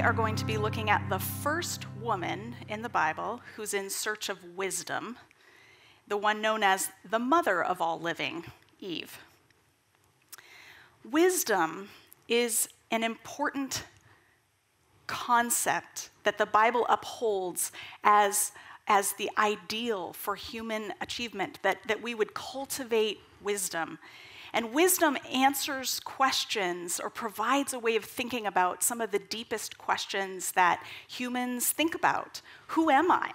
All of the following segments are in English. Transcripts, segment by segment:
we are going to be looking at the first woman in the Bible who's in search of wisdom, the one known as the mother of all living, Eve. Wisdom is an important concept that the Bible upholds as, as the ideal for human achievement, that, that we would cultivate wisdom. And wisdom answers questions or provides a way of thinking about some of the deepest questions that humans think about. Who am I?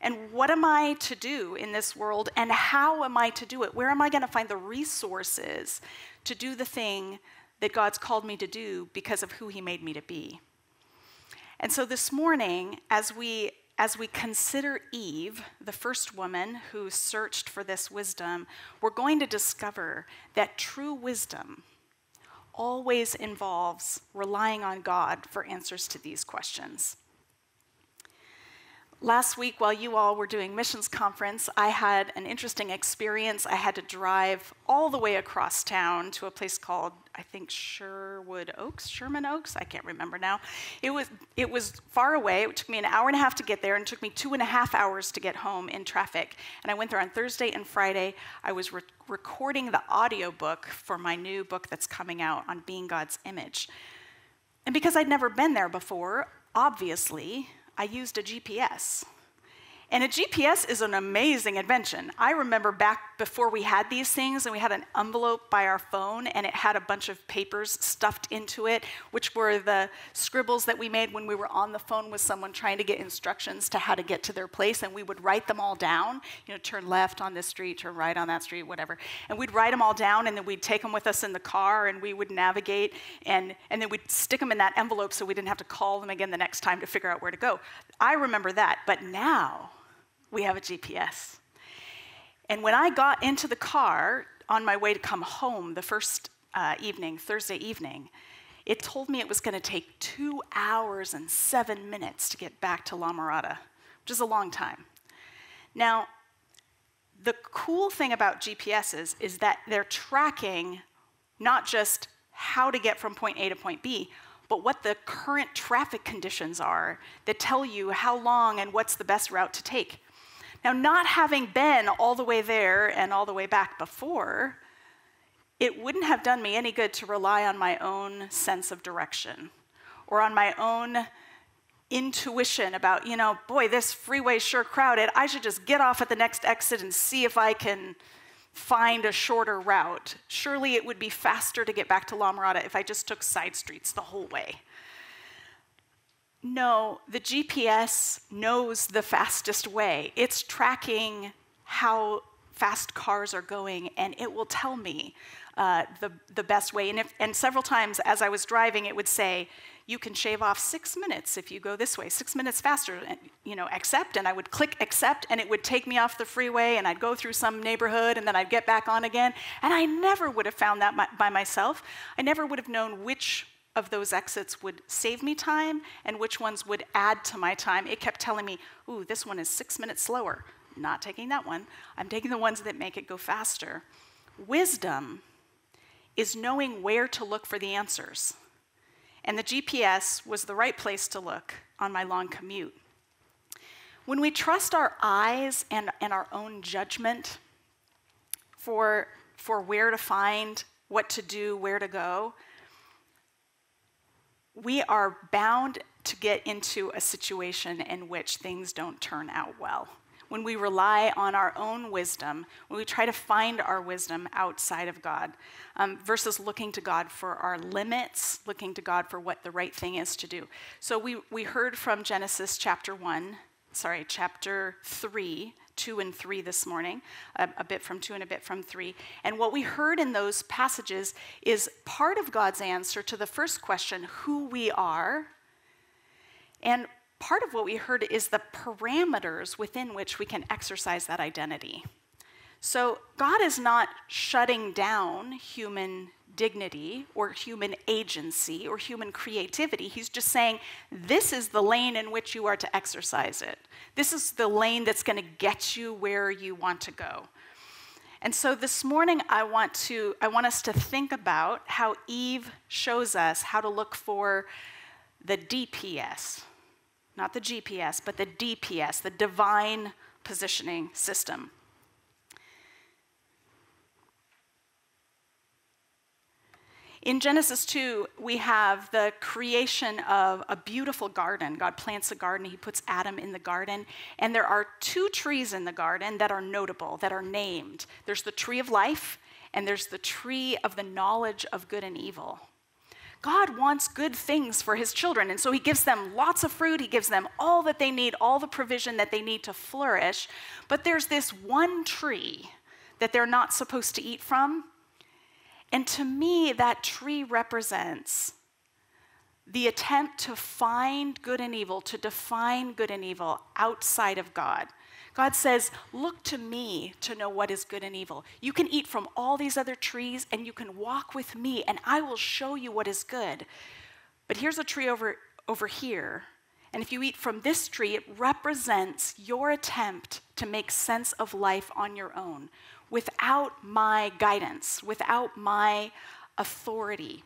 And what am I to do in this world? And how am I to do it? Where am I going to find the resources to do the thing that God's called me to do because of who He made me to be? And so this morning, as we as we consider Eve, the first woman who searched for this wisdom, we're going to discover that true wisdom always involves relying on God for answers to these questions. Last week, while you all were doing missions conference, I had an interesting experience. I had to drive all the way across town to a place called, I think, Sherwood Oaks, Sherman Oaks. I can't remember now. It was it was far away. It took me an hour and a half to get there, and it took me two and a half hours to get home in traffic. And I went there on Thursday and Friday. I was re- recording the audio book for my new book that's coming out on being God's image. And because I'd never been there before, obviously, I used a GPS. And a GPS is an amazing invention. I remember back before we had these things, and we had an envelope by our phone, and it had a bunch of papers stuffed into it, which were the scribbles that we made when we were on the phone with someone trying to get instructions to how to get to their place. And we would write them all down, you know, turn left on this street, turn right on that street, whatever. And we'd write them all down, and then we'd take them with us in the car, and we would navigate, and, and then we'd stick them in that envelope so we didn't have to call them again the next time to figure out where to go. I remember that, but now, we have a GPS. And when I got into the car on my way to come home the first uh, evening, Thursday evening, it told me it was going to take two hours and seven minutes to get back to La Mirada, which is a long time. Now, the cool thing about GPSs is that they're tracking not just how to get from point A to point B, but what the current traffic conditions are that tell you how long and what's the best route to take. Now, not having been all the way there and all the way back before, it wouldn't have done me any good to rely on my own sense of direction or on my own intuition about, you know, boy, this freeway's sure crowded. I should just get off at the next exit and see if I can find a shorter route. Surely it would be faster to get back to La Mirada if I just took side streets the whole way. No, the GPS knows the fastest way. It's tracking how fast cars are going, and it will tell me uh, the, the best way. And, if, and several times as I was driving, it would say, you can shave off six minutes if you go this way, six minutes faster, and, you know, accept. And I would click accept, and it would take me off the freeway, and I'd go through some neighborhood, and then I'd get back on again. And I never would have found that by myself. I never would have known which of those exits would save me time and which ones would add to my time. It kept telling me, ooh, this one is six minutes slower. Not taking that one. I'm taking the ones that make it go faster. Wisdom is knowing where to look for the answers. And the GPS was the right place to look on my long commute. When we trust our eyes and, and our own judgment for, for where to find, what to do, where to go, we are bound to get into a situation in which things don't turn out well. When we rely on our own wisdom, when we try to find our wisdom outside of God, um, versus looking to God for our limits, looking to God for what the right thing is to do. So we, we heard from Genesis chapter 1, sorry, chapter 3, 2 and 3 this morning, a, a, bit from 2 and a bit from 3. And what we heard in those passages is part of God's answer to the first question, who we are. And part of what we heard is the parameters within which we can exercise that identity. So God is not shutting down human dignity or human agency or human creativity. He's just saying, this is the lane in which you are to exercise it. This is the lane that's going to get you where you want to go. And so this morning I want to I want us to think about how Eve shows us how to look for the DPS, not the GPS, but the DPS, the divine positioning system. In Genesis 2, we have the creation of a beautiful garden. God plants a garden, He puts Adam in the garden, and there are two trees in the garden that are notable, that are named. There's the tree of life, and there's the tree of the knowledge of good and evil. God wants good things for his children, and so he gives them lots of fruit, he gives them all that they need, all the provision that they need to flourish. But there's this one tree that they're not supposed to eat from, and to me, that tree represents the attempt to find good and evil, to define good and evil outside of God. God says, Look to me to know what is good and evil. You can eat from all these other trees and you can walk with me, and I will show you what is good. But here's a tree over, over here. And if you eat from this tree, it represents your attempt to make sense of life on your own, without my guidance, without my authority.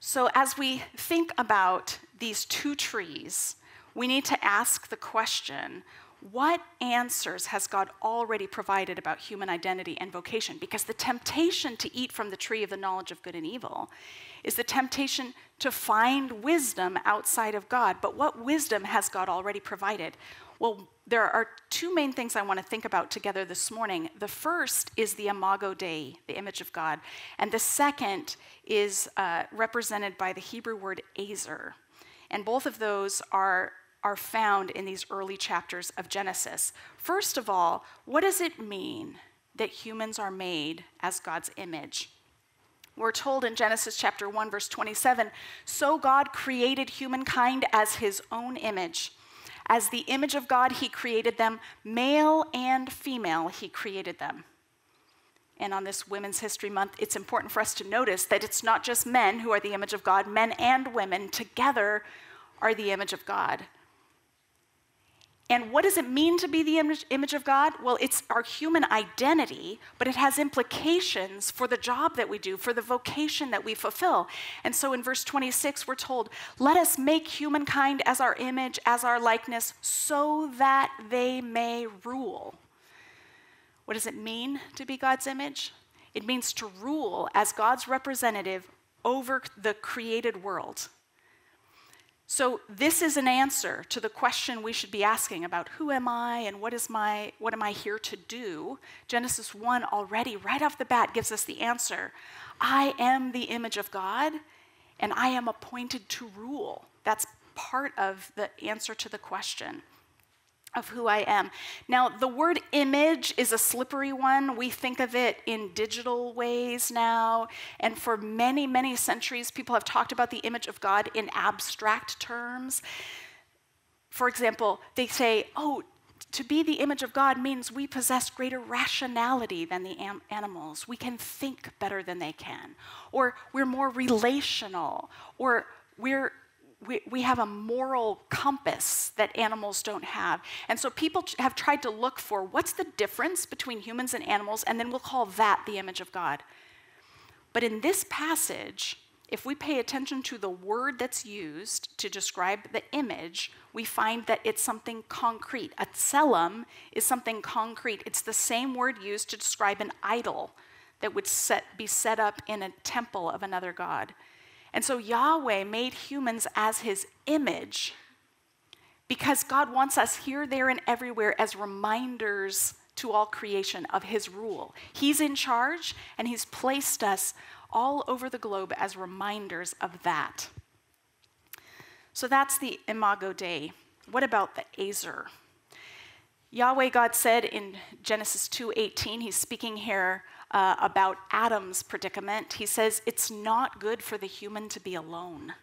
So, as we think about these two trees, we need to ask the question what answers has God already provided about human identity and vocation? Because the temptation to eat from the tree of the knowledge of good and evil is the temptation to find wisdom outside of God. But what wisdom has God already provided? Well, there are two main things I want to think about together this morning. The first is the Imago Dei, the image of God, and the second is uh, represented by the Hebrew word Ezer. And both of those are, are found in these early chapters of Genesis. First of all, what does it mean that humans are made as God's image? We're told in Genesis chapter 1, verse 27 So God created humankind as his own image. As the image of God, he created them, male and female, he created them. And on this Women's History Month, it's important for us to notice that it's not just men who are the image of God, men and women together are the image of God. And what does it mean to be the image, image, of God? Well, it's our human identity, but it has implications for the job that we do, for the vocation that we fulfill. And so in verse 26, we're told, Let us make humankind as our image, as our likeness, so that they may rule. What does it mean to be God's image? It means to rule as God's representative over the created world. So this is an answer to the question we should be asking about who am I and what is my what am I here to do? Genesis 1 already right off the bat gives us the answer. I am the image of God and I am appointed to rule. That's part of the answer to the question of who I am. Now, the word image is a slippery one. We think of it in digital ways now. And for many, many centuries, people have talked about the image of God in abstract terms. For example, they say, oh, to be the image of God means we possess greater rationality than the am- animals. We can think better than they can. Or we're more relational. Or we're we, we have a moral compass that animals don't have. And so people have tried to look for what's the difference between humans and animals, and then we'll call that the image of God. But in this passage, if we pay attention to the word that's used to describe the image, we find that it's something concrete. A tselem is something concrete. It's the same word used to describe an idol that would set, be set up in a temple of another god. And so Yahweh made humans as his image because God wants us here, there, and everywhere as reminders to all creation of his rule. He's in charge, and he's placed us all over the globe as reminders of that. So that's the Imago Dei. What about the Ezer? Yahweh God said in Genesis 2:18, he's speaking here uh, about Adam's predicament. He says, It's not good for the human to be alone.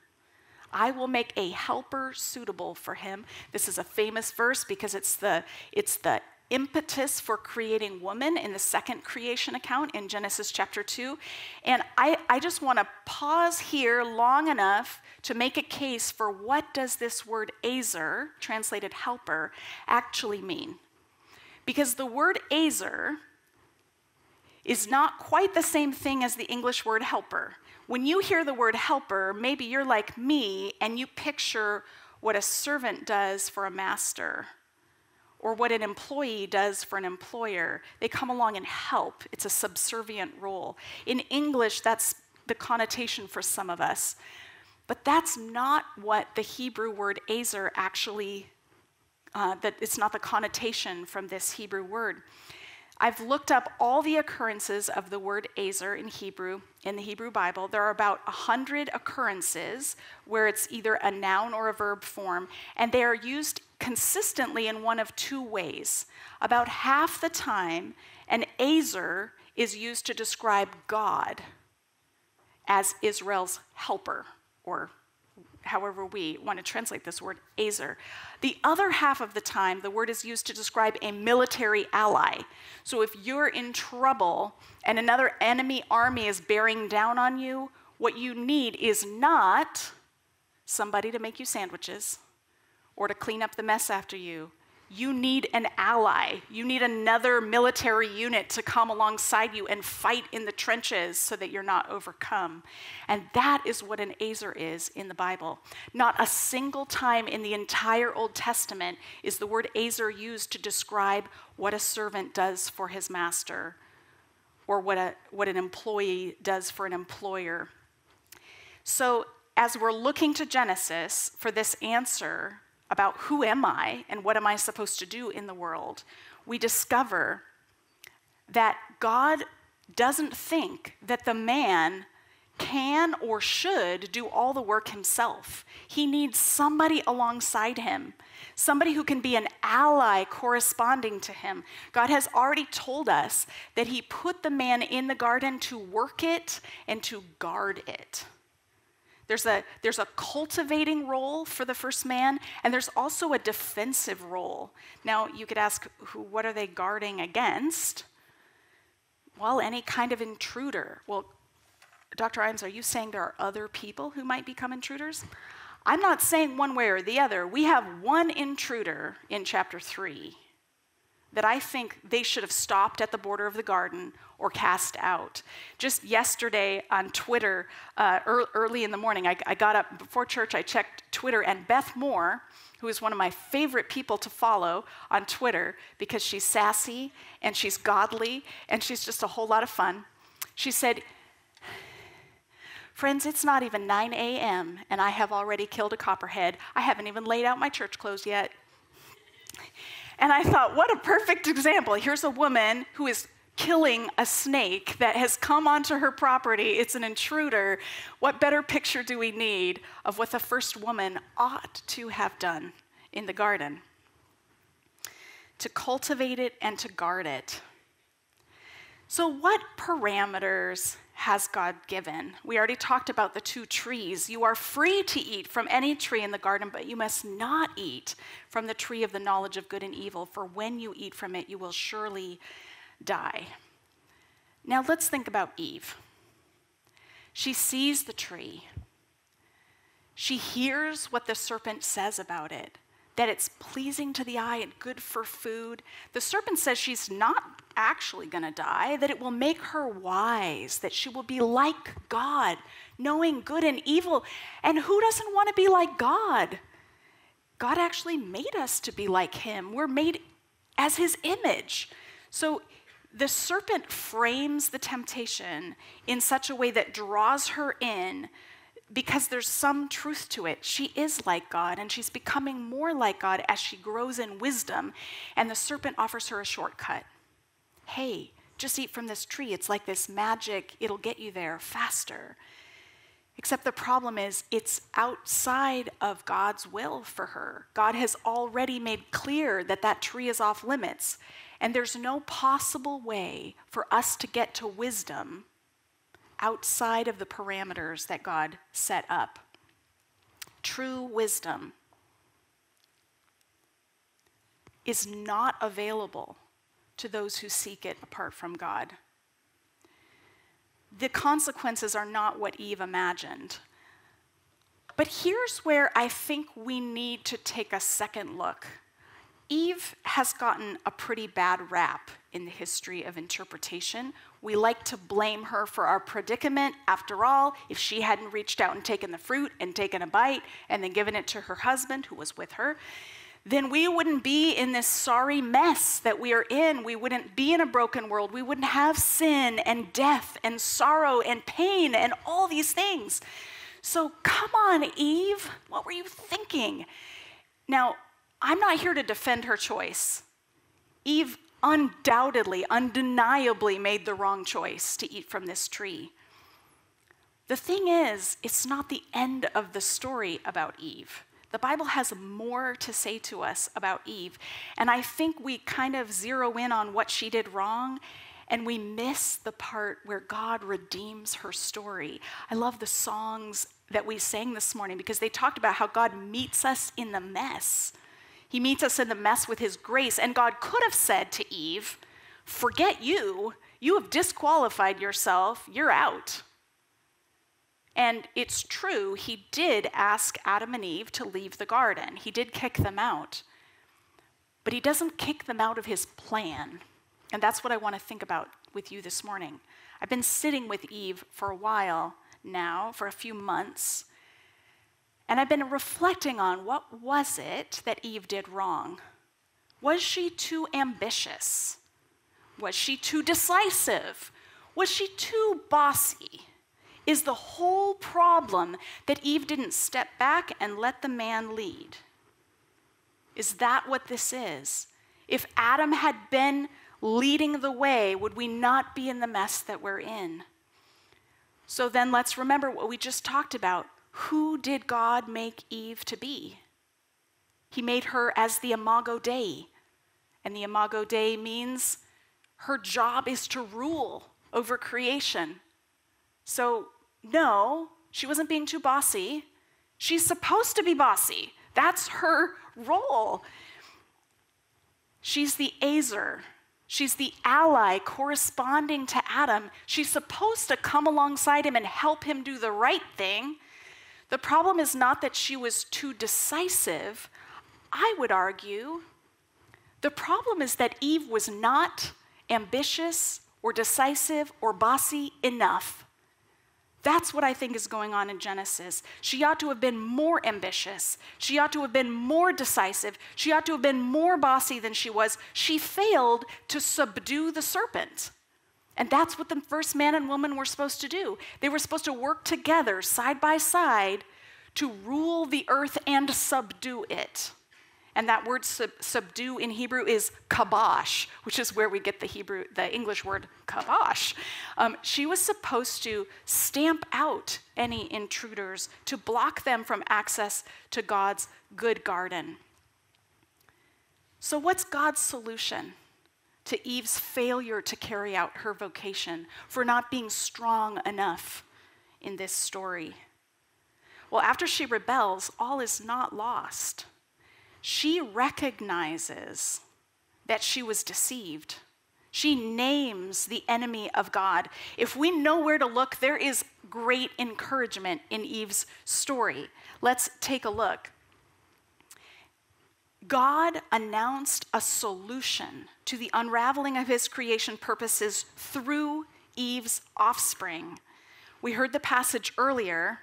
I will make a helper suitable for him. This is a famous verse because it's the, it's the impetus for creating woman in the second creation account in Genesis chapter 2. And I, I just want to pause here long enough to make a case for what does this word Ezer, translated helper, actually mean. Because the word Ezer is not quite the same thing as the English word helper. When you hear the word helper, maybe you're like me and you picture what a servant does for a master or what an employee does for an employer. They come along and help. It's a subservient role. In English, that's the connotation for some of us. But that's not what the Hebrew word ezer actually, uh, that it's not the connotation from this Hebrew word. I've looked up all the occurrences of the word ezer in Hebrew, in the Hebrew Bible. There are about 100 occurrences where it's either a noun or a verb form, and they are used consistently in one of two ways. About half the time, an ezer is used to describe God as Israel's helper, or however we want to translate this word, ezer. The other half of the time, the word is used to describe a military ally. So if you're in trouble and another enemy army is bearing down on you, what you need is not somebody to make you sandwiches or to clean up the mess after you you need an ally. You need another military unit to come alongside you and fight in the trenches so that you're not overcome. And that is what an ezer is in the Bible. Not a single time in the entire Old Testament is the word ezer used to describe what a servant does for his master or what, a, what an employee does for an employer. So, as we're looking to Genesis for this answer, about who am I and what am I supposed to do in the world, we discover that God doesn't think that the man can or should do all the work himself. He needs somebody alongside him, somebody who can be an ally corresponding to him. God has already told us that he put the man in the garden to work it and to guard it. There's a, there's a cultivating role for the first man, and there's also a defensive role. Now, you could ask, who, what are they guarding against? Well, any kind of intruder. Well, Dr. Imes, are you saying there are other people who might become intruders? I'm not saying one way or the other. We have one intruder in chapter 3 that I think they should have stopped at the border of the garden or cast out. Just yesterday on Twitter, uh, early in the morning, I, I got up before church, I checked Twitter, and Beth Moore, who is one of my favorite people to follow on Twitter because she's sassy and she's godly and she's just a whole lot of fun, she said, Friends, it's not even 9 a.m., and I have already killed a copperhead. I haven't even laid out my church clothes yet. And I thought, what a perfect example. Here's a woman who is killing a snake that has come onto her property. It's an intruder. What better picture do we need of what the first woman ought to have done in the garden? To cultivate it and to guard it. So, what parameters has God given? We already talked about the two trees. You are free to eat from any tree in the garden, but you must not eat from the tree of the knowledge of good and evil, for when you eat from it, you will surely die. Now, let's think about Eve. She sees the tree. She hears what the serpent says about it that it's pleasing to the eye and good for food. The serpent says she's not actually going to die, that it will make her wise, that she will be like God, knowing good and evil. And who doesn't want to be like God? God actually made us to be like Him. We're made as His image. So the serpent frames the temptation in such a way that draws her in because there's some truth to it. She is like God, and she's becoming more like God as she grows in wisdom. And the serpent offers her a shortcut. Hey, just eat from this tree. It's like this magic, it'll get you there faster. Except the problem is, it's outside of God's will for her. God has already made clear that that tree is off limits. And there's no possible way for us to get to wisdom outside of the parameters that God set up. True wisdom is not available to those who seek it apart from God. The consequences are not what Eve imagined. But here's where I think we need to take a second look. Eve has gotten a pretty bad rap in the history of interpretation We like to blame her for our predicament. After all, if she hadn't reached out and taken the fruit and taken a bite and then given it to her husband who was with her, then we wouldn't be in this sorry mess that we are in. We wouldn't be in a broken world. We wouldn't have sin and death and sorrow and pain and all these things. So come on, Eve. What were you thinking? Now, I'm not here to defend her choice. Eve undoubtedly, undeniably made the wrong choice to eat from this tree. The thing is, it's not the end of the story about Eve. The Bible has more to say to us about Eve. And I think we kind of zero in on what she did wrong and we miss the part where God redeems her story. I love the songs that we sang this morning because they talked about how God meets us in the mess. He meets us in the mess with his grace. And God could have said to Eve, Forget you. You have disqualified yourself. You're out. And it's true, he did ask Adam and Eve to leave the garden. He did kick them out. But he doesn't kick them out of his plan. And that's what I want to think about with you this morning. I've been sitting with Eve for a while now, for a few months, and I've been reflecting on what was it that Eve did wrong? Was she too ambitious? Was she too decisive? Was she too bossy? Is the whole problem that Eve didn't step back and let the man lead? Is that what this is? If Adam had been leading the way, would we not be in the mess that we're in? So then let's remember what we just talked about who did God make Eve to be? He made her as the Imago Dei. And the Imago Dei means her job is to rule over creation. So, no, she wasn't being too bossy. She's supposed to be bossy. That's her role. She's the ezer. She's the ally corresponding to Adam. She's supposed to come alongside him and help him do the right thing. The problem is not that she was too decisive. I would argue the problem is that Eve was not ambitious or decisive or bossy enough. That's what I think is going on in Genesis. She ought to have been more ambitious. She ought to have been more decisive. She ought to have been more bossy than she was. She failed to subdue the serpent. And that's what the first man and woman were supposed to do. They were supposed to work together, side by side, to rule the earth and subdue it. And that word sub- subdue in Hebrew is kabosh, which is where we get the Hebrew, the English word kabosh. Um, she was supposed to stamp out any intruders, to block them from access to God's good garden. So, what's God's solution? to Eve's failure to carry out her vocation, for not being strong enough in this story. Well, after she rebels, all is not lost. She recognizes that she was deceived. She names the enemy of God. If we know where to look, there is great encouragement in Eve's story. Let's take a look. God announced a solution to the unraveling of his creation purposes through Eve's offspring. We heard the passage earlier.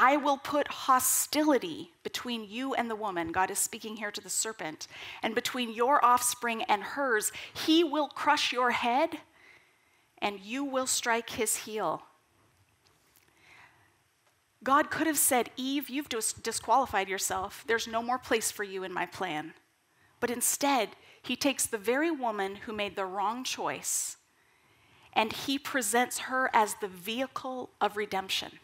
I will put hostility between you and the woman. God is speaking here to the serpent. And between your offspring and hers, he will crush your head and you will strike his heel. God could have said, Eve, you've disqualified yourself. There's no more place for you in my plan. But instead, he takes the very woman who made the wrong choice and he presents her as the vehicle of redemption.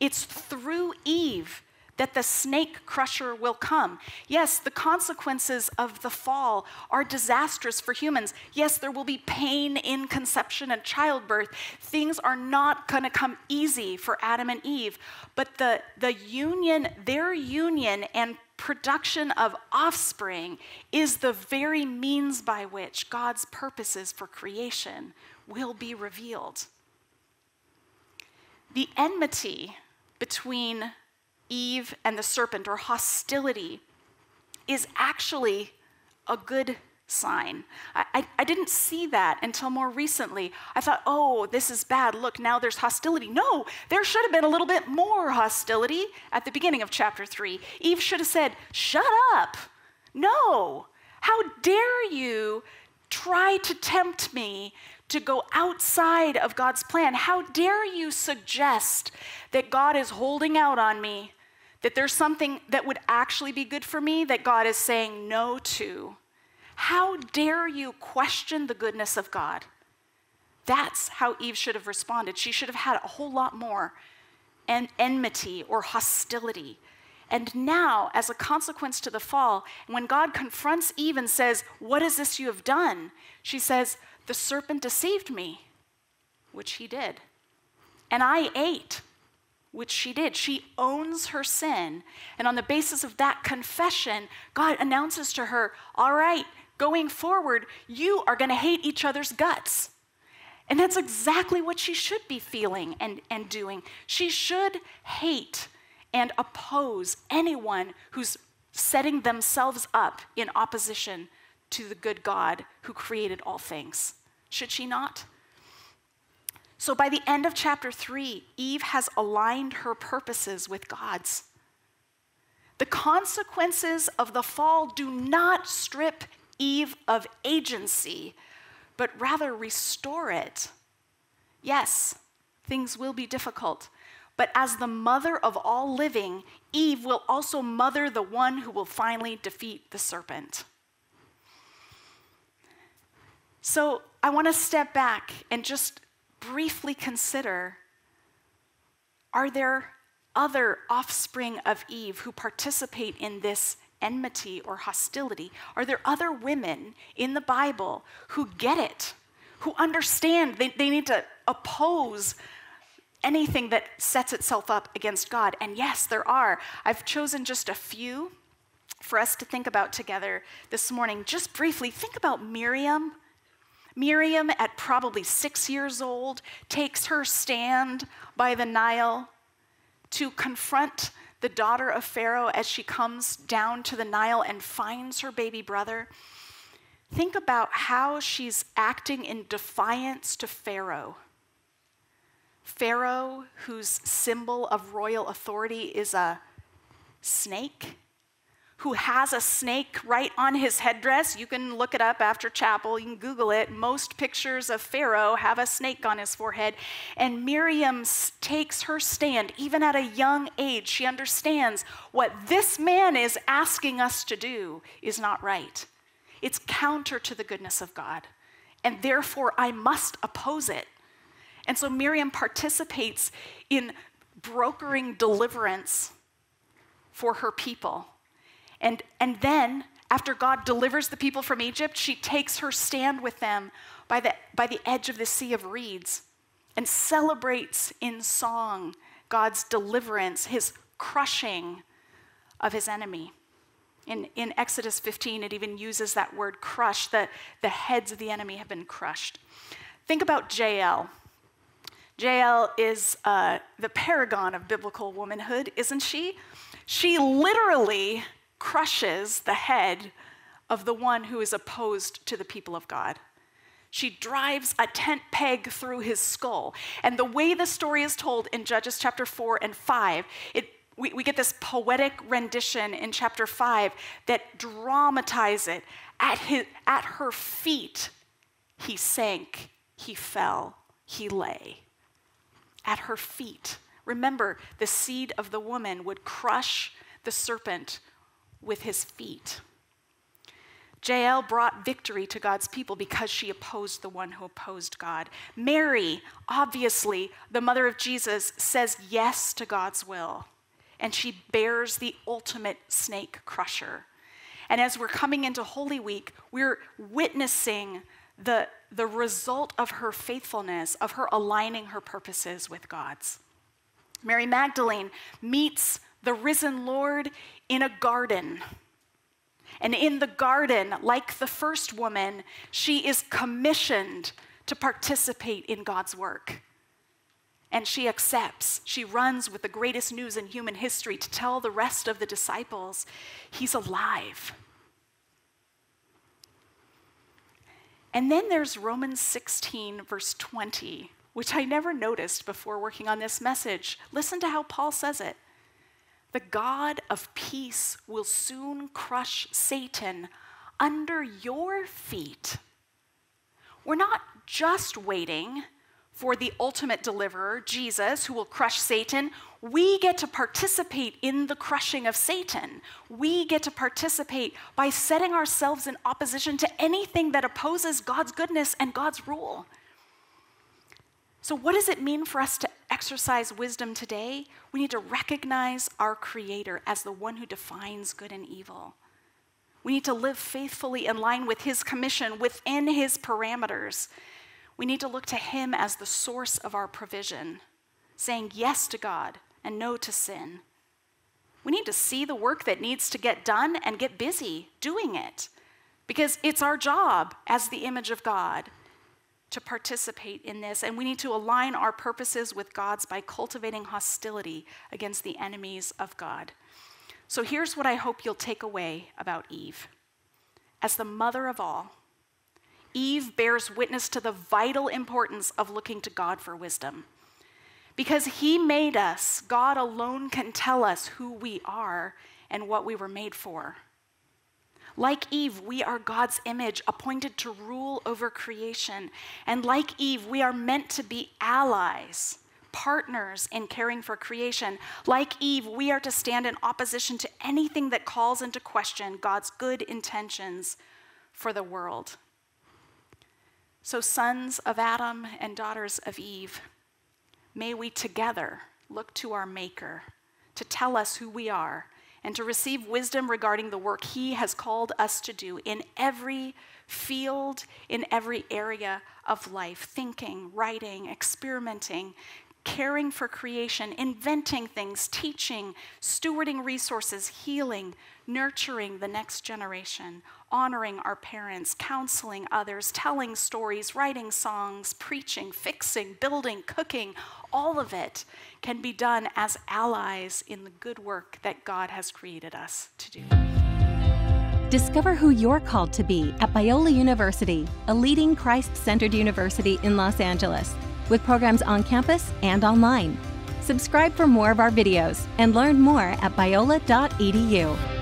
It's through Eve that the snake crusher will come. Yes, the consequences of the fall are disastrous for humans. Yes, there will be pain in conception and childbirth. Things are not going to come easy for Adam and Eve. But the, the union, their union and production of offspring is the very means by which God's purposes for creation will be revealed. The enmity between Eve and the serpent, or hostility, is actually a good sign. I, I, I, didn't see that until more recently. I thought, oh, this is bad. Look, now there's hostility. No, there should have been a little bit more hostility at the beginning of chapter three. Eve should have said, shut up. No. How dare you try to tempt me to go outside of God's plan? How dare you suggest that God is holding out on me, that there's something that would actually be good for me that God is saying no to? How dare you question the goodness of God? That's how Eve should have responded. She should have had a whole lot more en- enmity or hostility. And now, as a consequence to the fall, when God confronts Eve and says, What is this you have done? She says, The serpent deceived me, which he did. And I ate, which she did. She owns her sin. And on the basis of that confession, God announces to her, All right, going forward, you are going to hate each other's guts. And that's exactly what she should be feeling and, and doing. She should hate and oppose anyone who's setting themselves up in opposition to the good God who created all things. Should she not? So by the end of chapter 3, Eve has aligned her purposes with God's. The consequences of the fall do not strip Eve of agency, but rather restore it. Yes, things will be difficult, but as the mother of all living, Eve will also mother the one who will finally defeat the serpent. So I want to step back and just briefly consider are there other offspring of Eve who participate in this enmity or hostility? Are there other women in the Bible who get it, who understand they, they need to oppose anything that sets itself up against God? And yes, there are. I've chosen just a few for us to think about together this morning. Just briefly, think about Miriam. Miriam, at probably six years old, takes her stand by the Nile to confront the daughter of Pharaoh as she comes down to the Nile and finds her baby brother. Think about how she's acting in defiance to Pharaoh. Pharaoh, whose symbol of royal authority is a snake, who has a snake right on his headdress. You can look it up after chapel, you can Google it. Most pictures of Pharaoh have a snake on his forehead. And Miriam takes her stand, even at a young age. She understands what this man is asking us to do is not right, it's counter to the goodness of God. And therefore, I must oppose it. And so Miriam participates in brokering deliverance for her people and, and then, after God delivers the people from Egypt, she takes her stand with them by the, by the edge of the Sea of Reeds and celebrates in song God's deliverance, his crushing of his enemy. In, in Exodus 15, it even uses that word crush, that the heads of the enemy have been crushed. Think about Jael. Jael is uh, the paragon of biblical womanhood, isn't she? She literally crushes the head of the one who is opposed to the people of God. She drives a tent peg through his skull. And the way the story is told in Judges chapter 4 and 5, it, we, we get this poetic rendition in chapter 5 that dramatizes it. At, his, at her feet, he sank, he fell, he lay. At her feet. Remember, the seed of the woman would crush the serpent with his feet. Jael brought victory to God's people because she opposed the one who opposed God. Mary, obviously, the mother of Jesus, says yes to God's will, and she bears the ultimate snake crusher. And as we're coming into Holy Week, we're witnessing the, the result of her faithfulness, of her aligning her purposes with God's. Mary Magdalene meets the risen Lord in a garden. And in the garden, like the first woman, she is commissioned to participate in God's work. And she accepts. She runs with the greatest news in human history to tell the rest of the disciples he's alive. And then there's Romans 16, verse 20, which I never noticed before working on this message. Listen to how Paul says it. The God of peace will soon crush Satan under your feet. We're not just waiting for the ultimate deliverer, Jesus, who will crush Satan. We get to participate in the crushing of Satan. We get to participate by setting ourselves in opposition to anything that opposes God's goodness and God's rule. So, what does it mean for us to exercise wisdom today? We need to recognize our Creator as the one who defines good and evil. We need to live faithfully in line with His commission within His parameters. We need to look to Him as the source of our provision, saying yes to God and no to sin. We need to see the work that needs to get done and get busy doing it because it's our job as the image of God to participate in this, and we need to align our purposes with God's by cultivating hostility against the enemies of God. So here's what I hope you'll take away about Eve. As the mother of all, Eve bears witness to the vital importance of looking to God for wisdom. Because He made us, God alone can tell us who we are and what we were made for. Like Eve, we are God's image, appointed to rule over creation. And like Eve, we are meant to be allies, partners in caring for creation. Like Eve, we are to stand in opposition to anything that calls into question God's good intentions for the world. So, sons of Adam and daughters of Eve, may we together look to our Maker to tell us who we are and to receive wisdom regarding the work He has called us to do in every field, in every area of life thinking, writing, experimenting, caring for creation, inventing things, teaching, stewarding resources, healing, nurturing the next generation, honoring our parents, counseling others, telling stories, writing songs, preaching, fixing, building, cooking, all of it can be done as allies in the good work that God has created us to do. Discover who you're called to be at Biola University, a leading Christ centered university in Los Angeles, with programs on campus and online. Subscribe for more of our videos and learn more at biola.edu.